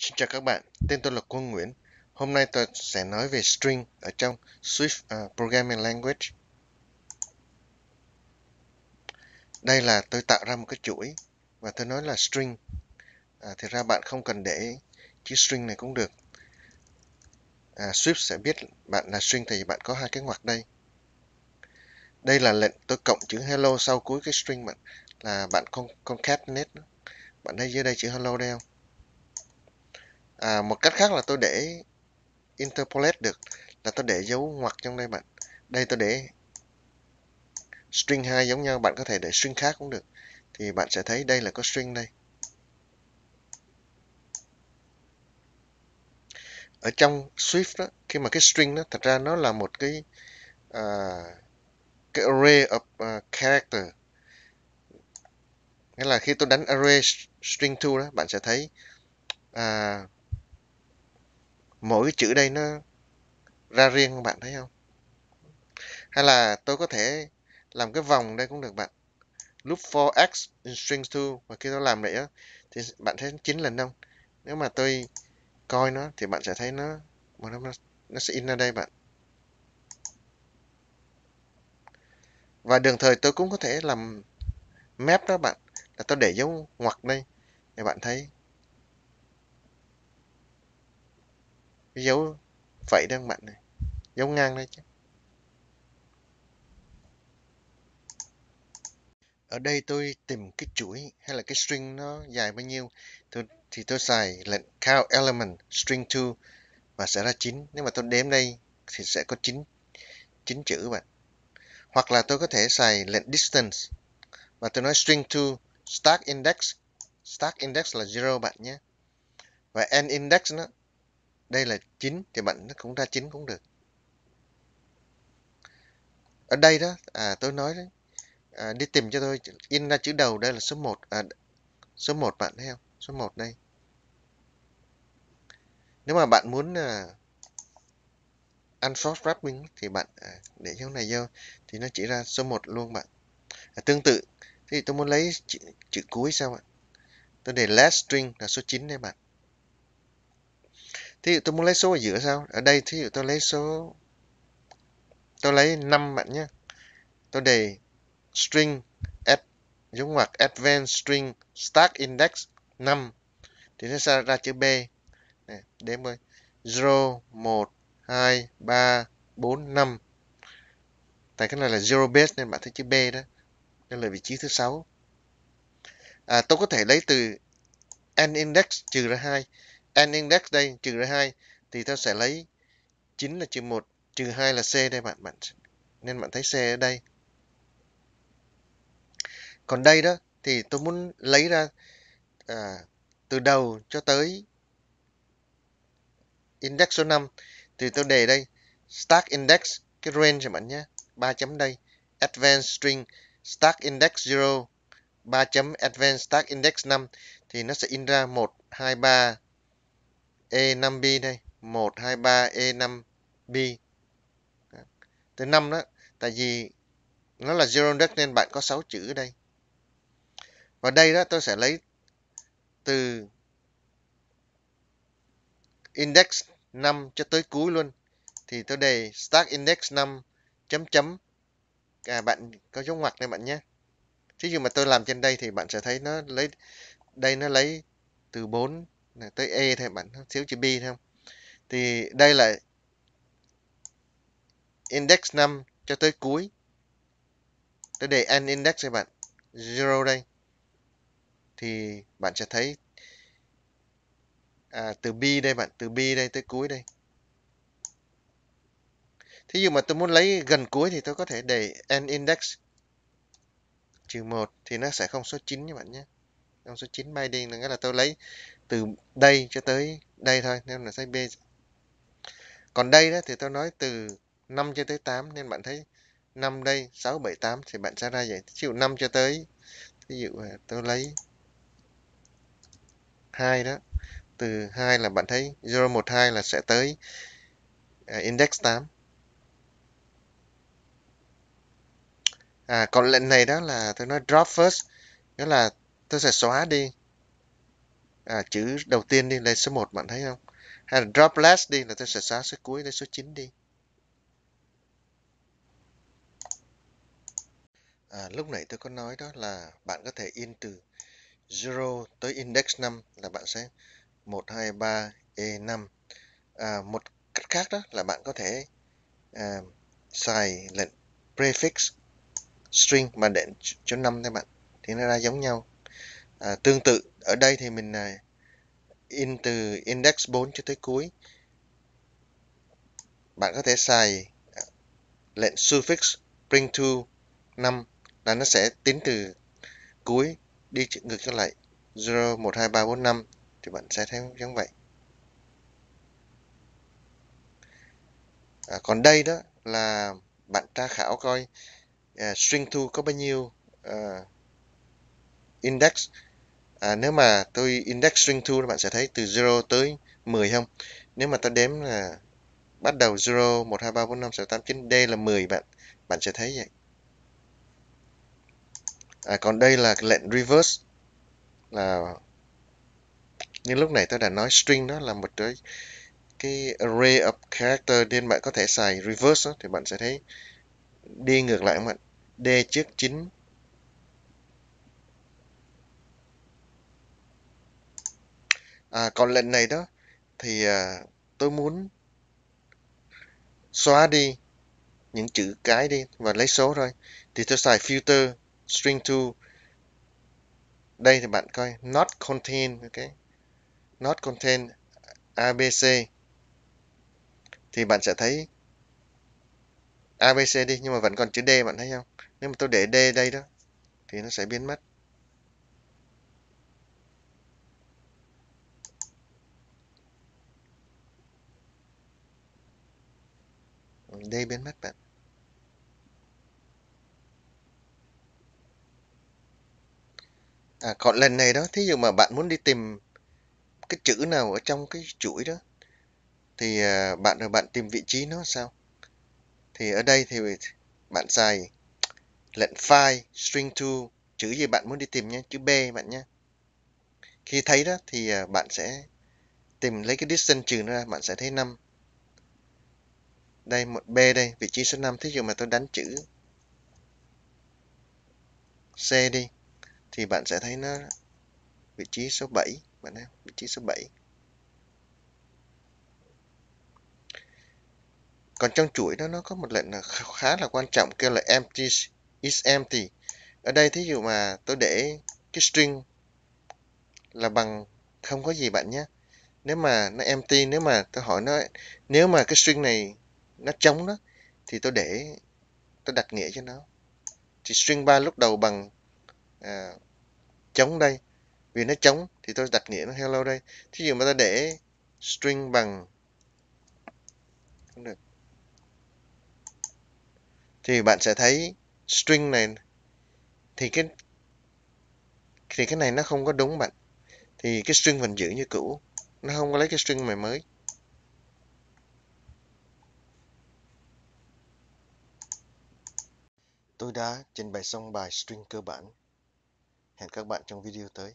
Xin chào các bạn, tên tôi là Quân Nguyễn. Hôm nay tôi sẽ nói về string ở trong Swift uh, Programming Language. Đây là tôi tạo ra một cái chuỗi và tôi nói là string. À, thì ra bạn không cần để chữ string này cũng được. À, Swift sẽ biết bạn là string thì bạn có hai cái ngoặc đây. Đây là lệnh tôi cộng chữ hello sau cuối cái string bạn là bạn con concatenate. Bạn thấy dưới đây chữ hello đây không? À, một cách khác là tôi để interpolate được là tôi để dấu ngoặc trong đây bạn. Đây tôi để string 2 giống nhau bạn có thể để string khác cũng được. Thì bạn sẽ thấy đây là có string đây. Ở trong Swift đó, khi mà cái string đó thật ra nó là một cái uh, cái array of uh, character. Nghĩa là khi tôi đánh array string 2 đó bạn sẽ thấy uh, mỗi cái chữ đây nó ra riêng bạn thấy không? Hay là tôi có thể làm cái vòng đây cũng được bạn. Loop for x in string 2 và khi tôi làm vậy đó, thì bạn thấy chín lần không? Nếu mà tôi coi nó thì bạn sẽ thấy nó nó, nó sẽ in ra đây bạn. Và đường thời tôi cũng có thể làm map đó bạn. Là tôi để dấu ngoặc đây để bạn thấy. Cái dấu phẩy đang bạn này. Dấu ngang đây chứ. Ở đây tôi tìm cái chuỗi hay là cái string nó dài bao nhiêu tôi, thì tôi xài lệnh count element string 2 và sẽ ra 9 nếu mà tôi đếm đây thì sẽ có 9 9 chữ bạn. Hoặc là tôi có thể xài lệnh distance và tôi nói string 2 start index. Start index là 0 bạn nhé. Và end index nó đây là 9 thì bạn cũng ra 9 cũng được. Ở đây đó à tôi nói đấy. À, đi tìm cho tôi in ra chữ đầu đây là số 1 à, số 1 bạn thấy không? Số 1 đây. Nếu mà bạn muốn à, unsource wrapping thì bạn à, để dấu này vô thì nó chỉ ra số 1 luôn bạn. À, tương tự thì tôi muốn lấy chữ, chữ cuối sao ạ? Tôi để last string là số 9 đây bạn. Thí dụ tôi muốn lấy số ở giữa sao? Ở đây thí dụ tôi lấy số tôi lấy 5 bạn nhé. Tôi đề string f giống ngoặc advanced string start index 5 thì nó sẽ ra chữ B. Này, đếm ơi. 0 1 2 3 4 5. Tại cái này là zero base nên bạn thấy chữ B đó. Đây là vị trí thứ 6. À, tôi có thể lấy từ n index trừ ra 2 n index đây trừ ra 2 thì ta sẽ lấy 9 là trừ 1 trừ 2 là c đây bạn bạn nên bạn thấy c ở đây. Còn đây đó thì tôi muốn lấy ra à, từ đầu cho tới index số 5 thì tôi đề đây stack index cái range cho bạn nhé 3 chấm đây advanced string stack index 0 3 chấm advanced stack index 5 thì nó sẽ in ra 1 2 3 E5B đây. 1, 2, 3, E5B Từ 5 đó Tại vì nó là zero index nên bạn có 6 chữ ở đây. Và đây đó tôi sẽ lấy từ index 5 cho tới cuối luôn. Thì tôi đề start index 5 chấm chấm. À, bạn có dấu ngoặc đây bạn nhé. Thí dụ mà tôi làm trên đây thì bạn sẽ thấy nó lấy đây nó lấy từ 4 này, tới E thôi bạn xíu chữ B thôi thì đây là index 5 cho tới cuối. Tới đề n index các bạn zero đây. Thì bạn sẽ thấy à, từ B đây bạn từ B đây tới cuối đây. Thí dụ mà tôi muốn lấy gần cuối thì tôi có thể để n index trừ 1 thì nó sẽ không số 9 các bạn nhé con số 9 binding là nghĩa là tôi lấy từ đây cho tới đây thôi, nên là size B. Còn đây đó thì tôi nói từ 5 cho tới 8 nên bạn thấy 5 đây 6 7 8 thì bạn sẽ ra vậy. Ví dụ 5 cho tới ví dụ tôi lấy 2 đó, từ 2 là bạn thấy 0 1 2 là sẽ tới à, index 8 à còn lệnh này đó là tôi nói drop first, nghĩa là tôi sẽ xóa đi. À, chữ đầu tiên đi lên số 1 bạn thấy không? Hay là drop last đi là tôi sẽ xóa số cuối lên số 9 đi. À, lúc nãy tôi có nói đó là bạn có thể in từ 0 tới index 5 là bạn sẽ 1, 2, 3, E5 à, một cách khác đó là bạn có thể à, xài lệnh prefix string mà để cho 5 thôi bạn. Thì nó ra giống nhau à, tương tự ở đây thì mình à, in từ index 4 cho tới cuối. Bạn có thể xài à, lệnh suffix bring to 5 là nó sẽ tính từ cuối đi ngược trở lại. 0, 1, 2, 3, 4, 5 thì bạn sẽ thấy giống vậy. À, còn đây đó là bạn tra khảo coi uh, string to có bao nhiêu uh, index à, nếu mà tôi index string to bạn sẽ thấy từ 0 tới 10 không? Nếu mà ta đếm là bắt đầu 0 1 2 3 4 5 6 8 9 D là 10 bạn. Bạn sẽ thấy vậy. À, còn đây là lệnh reverse. Là như lúc này tôi đã nói string đó là một cái cái array of character nên bạn có thể xài reverse đó, thì bạn sẽ thấy đi ngược lại bạn? D trước 9 à, còn lệnh này đó thì à, tôi muốn xóa đi những chữ cái đi và lấy số thôi. Thì tôi xài filter string to đây thì bạn coi not contain ok? Not contain abc thì bạn sẽ thấy ABC đi nhưng mà vẫn còn chữ D bạn thấy không? Nếu mà tôi để D đây đó thì nó sẽ biến mất. Đây biến mất bạn. À còn lần này đó, thí dụ mà bạn muốn đi tìm cái chữ nào ở trong cái chuỗi đó, thì à, bạn rồi bạn tìm vị trí nó sao? Thì ở đây thì bạn xài lệnh file, string to chữ gì bạn muốn đi tìm nhé chữ b bạn nhé khi thấy đó thì à, bạn sẽ tìm lấy cái distance trừ nó ra, bạn sẽ thấy 5 đây, một b đây, vị trí số 5 thí dụ mà tôi đánh chữ c đi, thì bạn sẽ thấy nó vị trí số 7 bạn thấy vị trí số 7 còn trong chuỗi đó, nó có một lệnh là khá là quan trọng, kêu là empty is empty. Ở đây, thí dụ mà tôi để cái string là bằng, không có gì bạn nhé. Nếu mà nó empty, nếu mà tôi hỏi nó, nếu mà cái string này nó trống đó thì tôi để tôi đặt nghĩa cho nó. Thì string 3 lúc đầu bằng à, trống đây. Vì nó trống thì tôi đặt nghĩa nó hello đây. Thí dụ mà ta để string bằng không được. Thì bạn sẽ thấy string này thì cái thì cái này nó không có đúng bạn. Thì cái string vẫn giữ như cũ nó không có lấy cái string này mới. Tôi đã trình bày xong bài string cơ bản. Hẹn các bạn trong video tới.